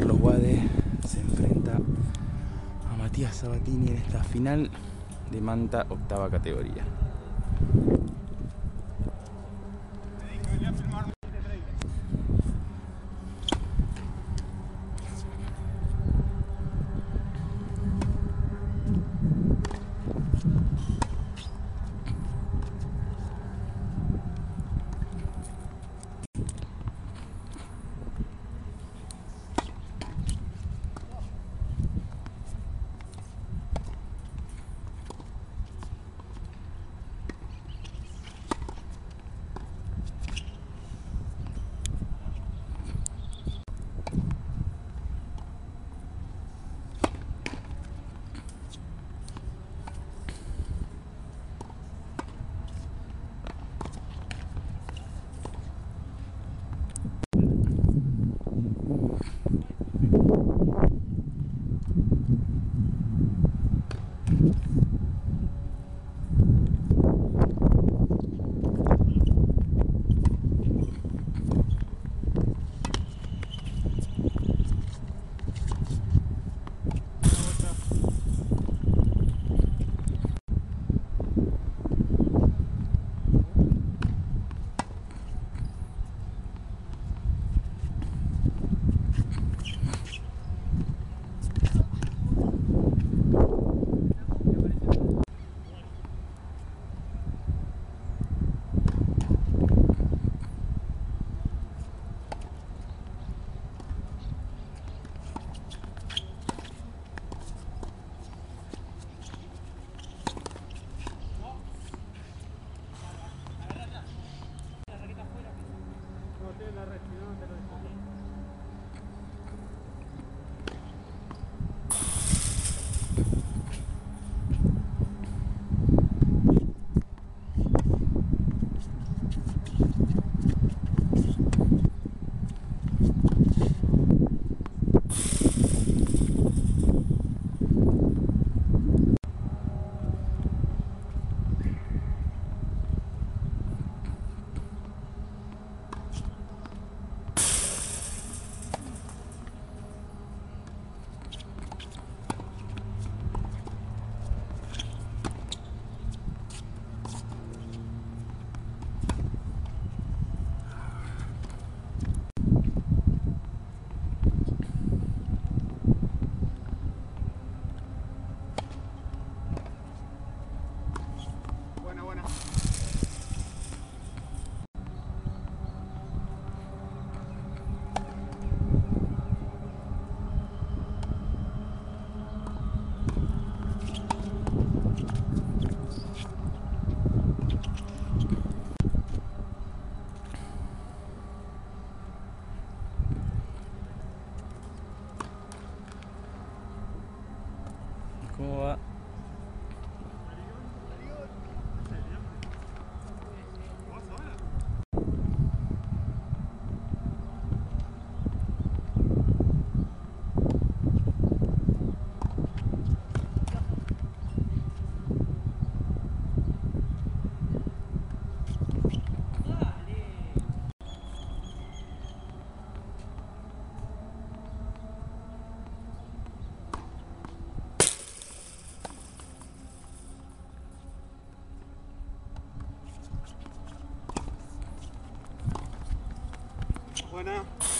Carlos Guade se enfrenta a Matías Sabatini en esta final de Manta octava categoría. Gracias. 我。Why now?